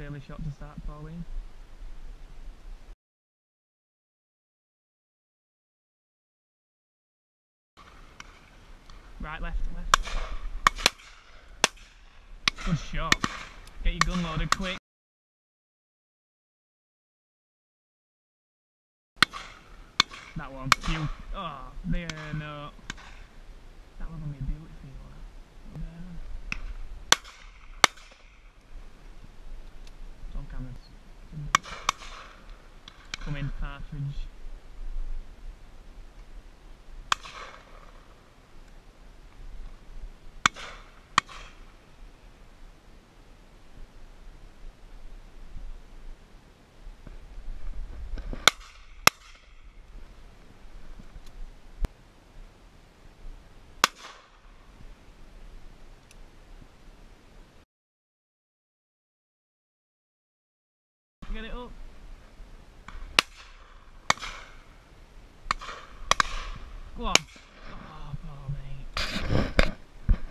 early shot to start, Pauline. Right, left, left. Good shot. Get your gun loaded quick. That one. You. Oh, there, no. That one on me beautifully. Well. No. It's on cameras. Come in. Get it up. Go on. Oh, poor mate.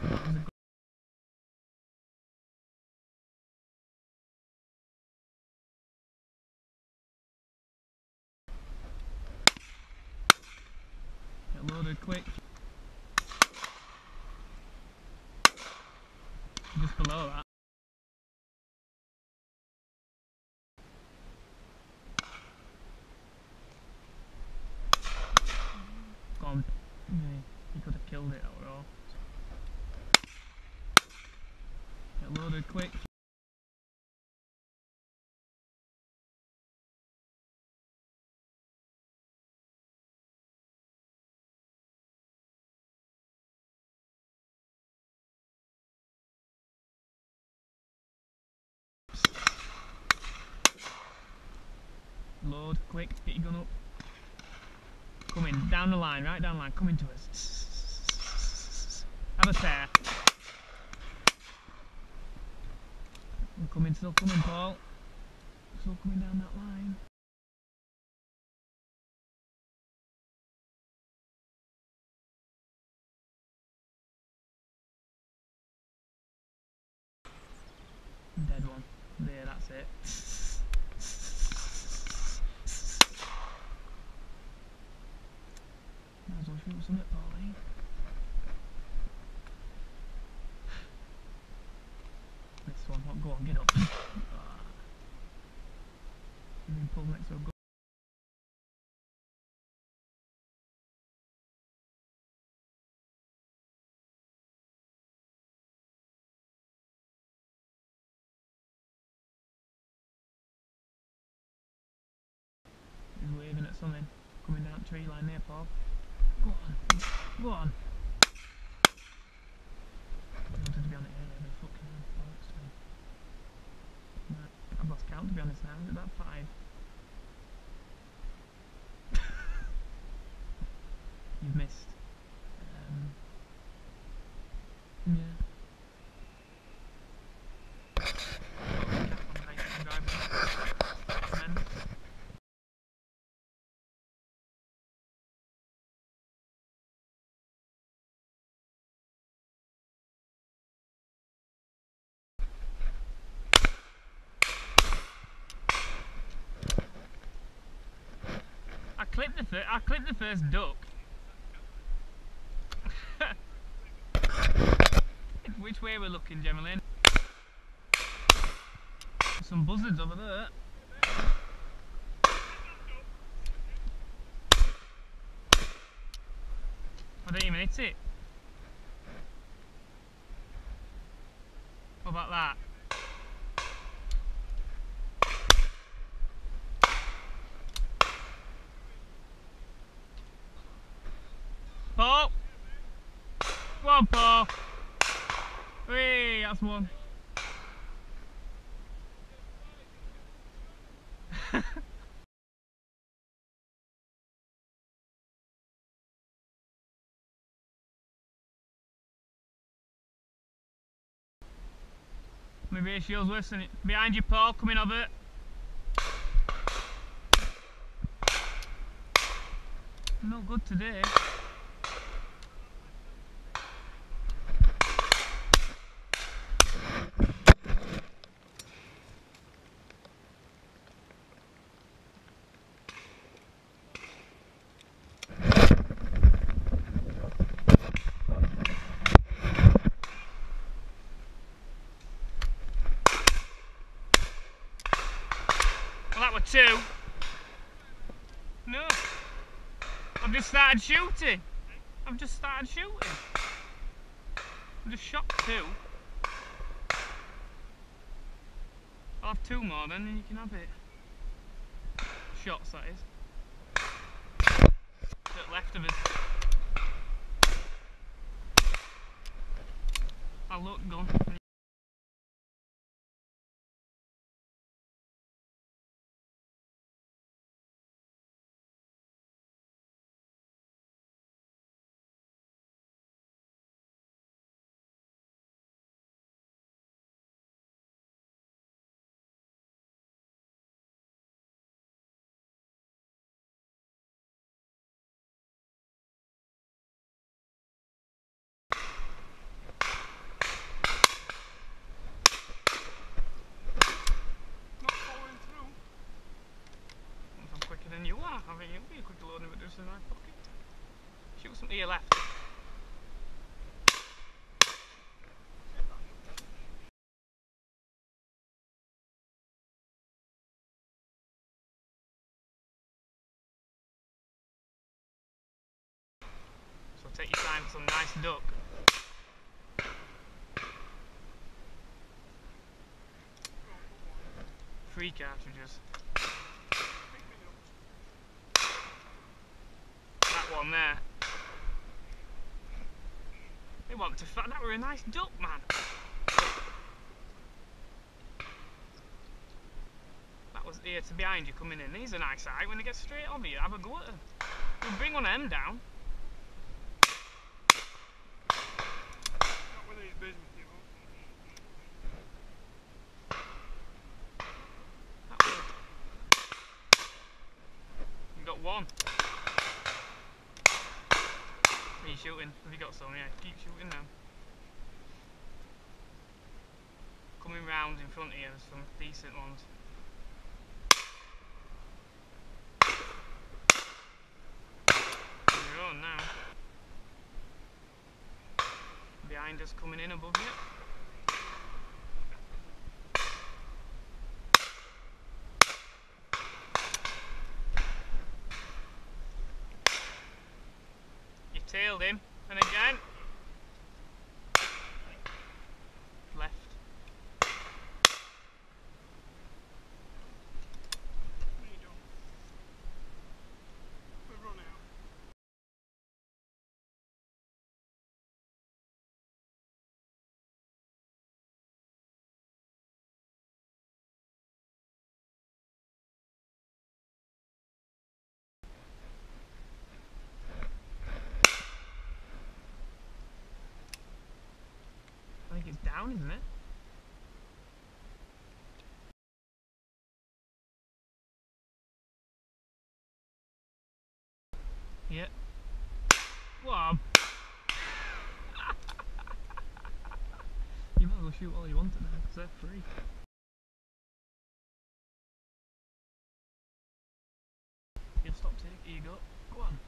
That was a good- Get loaded quick. Just below that. Gone. Yeah, he could have killed it overall. Get loaded quick. Load quick, get your gun up. Come in, down the line, right down the line, come into us. Have a stare. I'm coming, still coming, Paul. Still coming down that line. Dead one. There, that's it. Shoot some at Pauline. This one. Go on, get up. Ah. You've been pulled next a. He's waving at something. Coming down the tree line there, Paul. Go on. Go on. I wanted to be on it earlier, but fucking. Right, I've lost count to be honest now. Is it about five? I clipped the I clipped the first duck. Which way we're looking, Gemmalin? Some buzzards over there. I didn't even hit it. What about that? Paul! Go on, Paul! Hey, that's one. Worse than it. Behind you, Paul, coming over. Not good today. Two. No. I've just started shooting. I've just started shooting. I've just shot two. I'll have two more then and you can have it. Shots that is. The left of us. I look gun. Not following through. I'm quicker loading this in my pocket. Shoot some to your left. So take your time for some nice duck. Three cartridges. Pick me up. One there. They want to fat. That were a nice duck, man. That was here to behind you coming in. These are nice eye. When they get straight over you, have a go at them. Bring one of them down. Not with these business, you know. That. You got one. Are you shooting? Have you got some? Yeah, keep shooting now. Coming round in front of you, there's some decent ones. You're on now. Behind us, coming in above you. You tailed him, and again. Left. No, you don't. We've run out. I isn't it? Yeah. What? you might as well shoot all you want now, because they're free. You'll stop take, here you go. Go on.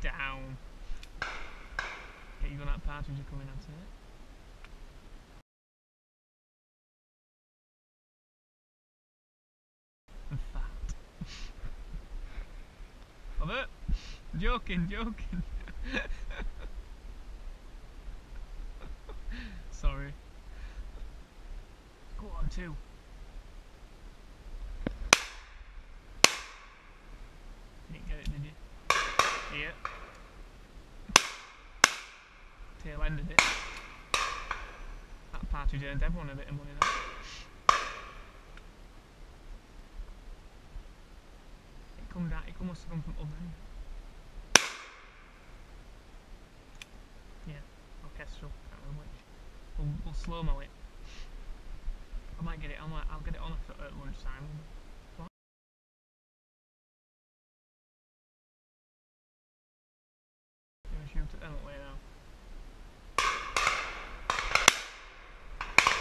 Down. Okay, you got that partridge coming at it. And fat. Love it. Joking, joking. Sorry. Go on, two. Didn't get it, did you? Yeah. Tail ended it. That partridge earned everyone a bit of money now. It come down, it must have come from oven. Yeah, orchestral, can't remember which. We'll, we'll slow mo it. I might get it on, I'll get it on at lunchtime.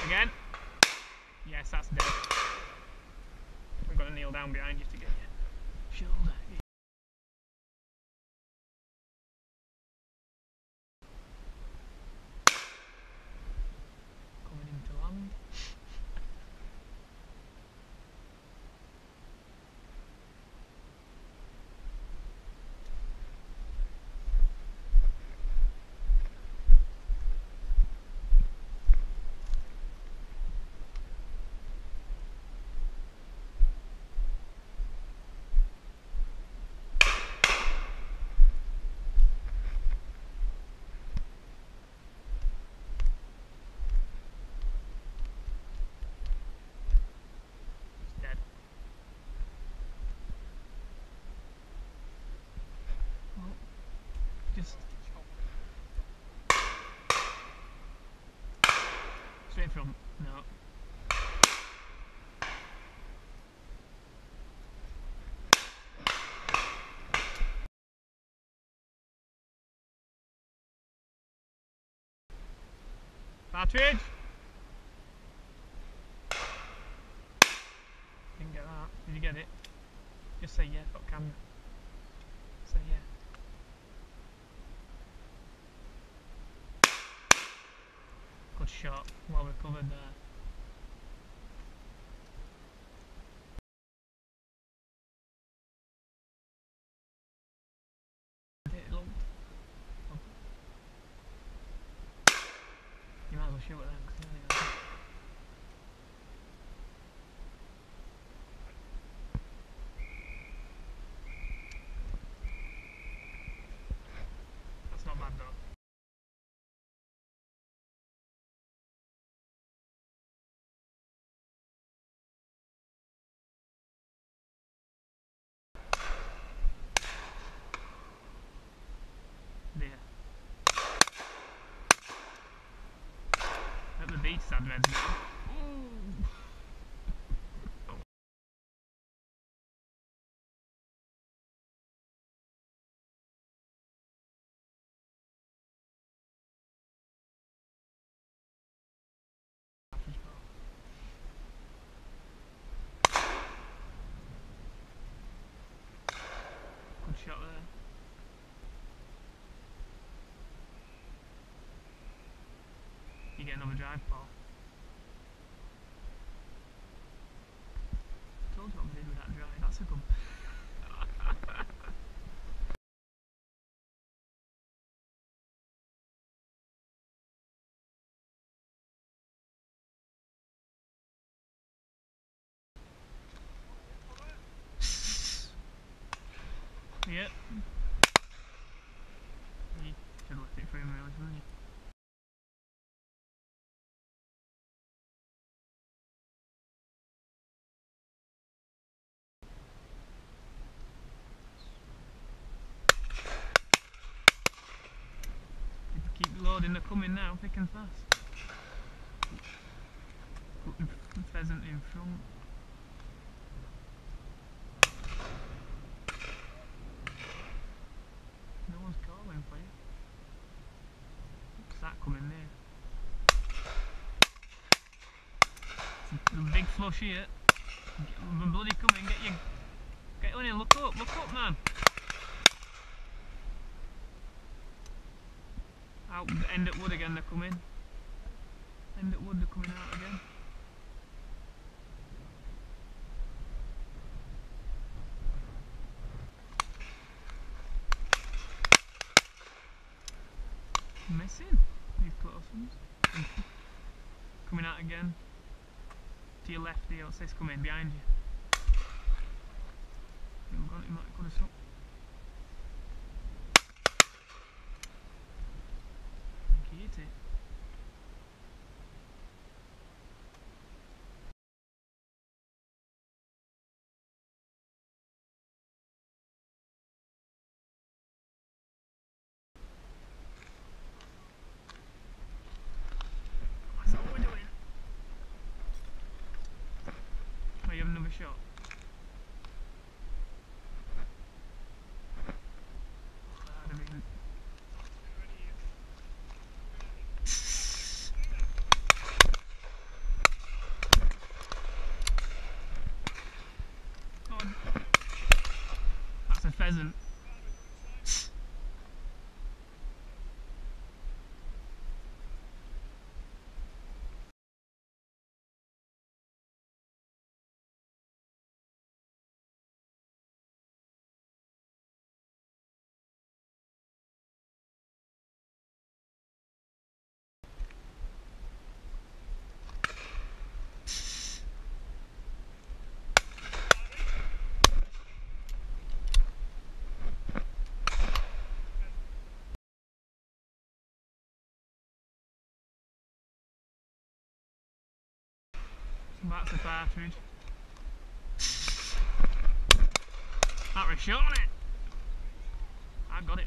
Again? Yes, that's dead. We've got to kneel down behind you to get you. Shoulder. just straight from no. Partridge. Didn't get that. Did you get it? Just say yeah, fuck camera. Shot. Well recovered there. It looked. Oh. You might as well shoot it then. 'cause you only got it. That's not bad though. There. At the beach, sad reds now. Ooh. Good shot there. You get another drive, Paul. Told you what did with that drive. That's a good. yep. You should have it for him, really, shouldn't you? Keep loading, fast. Put the pheasant in front. No one's calling for you. What's that coming big flush here. Eh? Get, we're bloody coming, get your... Get on in, look up, look up man. Out, end at wood again, they're coming. End at wood, they're coming out again. Missing these close ones. coming out again. To your left here, what's this coming behind you? It, might have got us up. Think it. That's what we're doing. Have another shot? That'd have been- Go on. That's a pheasant. That's a partridge. That was shot on it. I got it